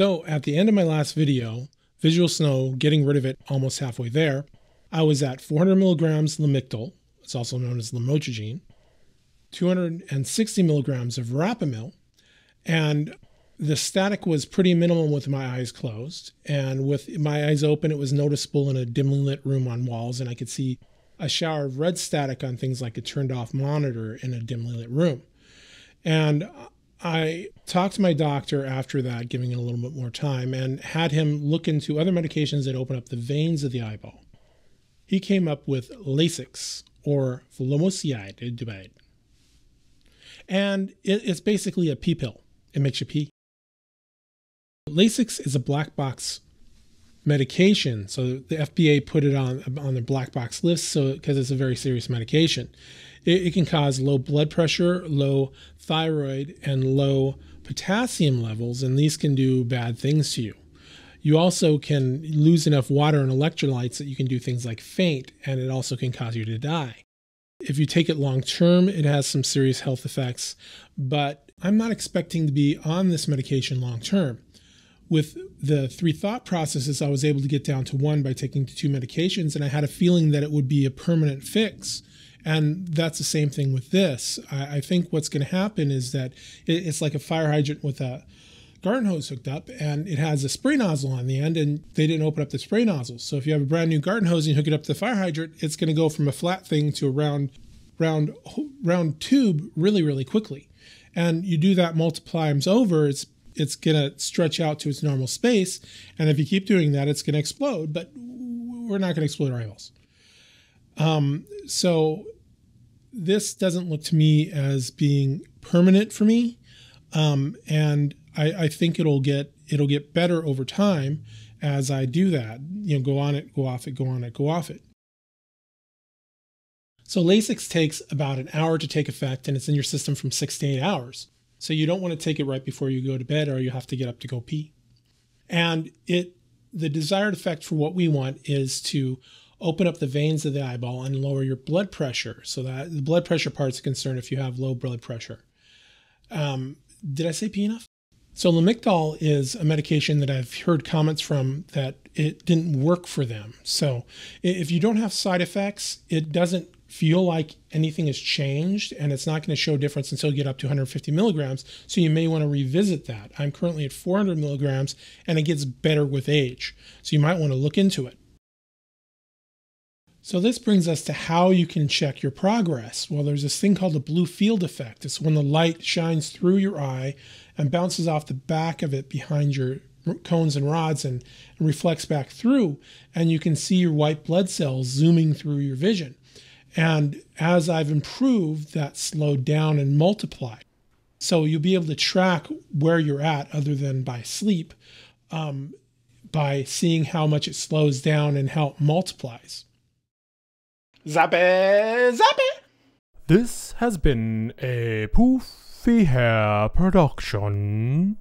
So at the end of my last video, Visual Snow, getting rid of it almost halfway there, I was at 400 milligrams Lamictal, it's also known as lamotrigine, 260 milligrams of verapamil, and the static was pretty minimal with my eyes closed. And with my eyes open, it was noticeable in a dimly lit room on walls, and I could see a shower of red static on things like a turned off monitor in a dimly lit room. And I talked to my doctor after that, giving it a little bit more time, and had him look into other medications that open up the veins of the eyeball. He came up with Lasix or furosemide. And it's basically a pee pill. It makes you pee. Lasix is a black box medication. So the FDA put it on on the black box list so because it's a very serious medication. It, it, can cause low blood pressure, low thyroid, and low potassium levels, and these can do bad things to you. You also can lose enough water and electrolytes that you can do things like faint, and it also can cause you to die. If you take it long term, it has some serious health effects, but I'm not expecting to be on this medication long term with the three thought processes, I was able to get down to one by taking two medications, and I had a feeling that it would be a permanent fix. And that's the same thing with this. I, I think what's going to happen is that it, it's like a fire hydrant with a garden hose hooked up, and it has a spray nozzle on the end, and they didn't open up the spray nozzle. So if you have a brand new garden hose and you hook it up to the fire hydrant, it's going to go from a flat thing to a round, round, round tube really, really quickly. And you do that multiple times over, it's it's going to stretch out to its normal space. And if you keep doing that, it's going to explode, but we're not going to explode our eyeballs. Um, so this doesn't look to me as being permanent for me. Um, and I, I think it'll get it'll get better over time as I do that. You know, go on it, go off it, go on it, go off it. So Lasix takes about an hour to take effect, and it's in your system from six to eight hours. So you don't want to take it right before you go to bed or you have to get up to go pee. And it the desired effect for what we want is to open up the veins of the eyeball and lower your blood pressure. So that the blood pressure part is concerned if you have low blood pressure. Um, did I say pee enough? So Lamictal is a medication that I've heard comments from that it didn't work for them. So if you don't have side effects, it doesn't feel like anything has changed and it's not going to show difference until you get up to 150 milligrams. So you may want to revisit that. I'm currently at 400 milligrams and it gets better with age. So you might want to look into it. So this brings us to how you can check your progress. Well, there's this thing called the blue field effect. It's when the light shines through your eye and bounces off the back of it behind your cones and rods and, and reflects back through and you can see your white blood cells zooming through your vision. And as I've improved, that slowed down and multiplied. So you'll be able to track where you're at other than by sleep um, by seeing how much it slows down and how it multiplies. Zappe, zappe! This has been a Poofy Hair production.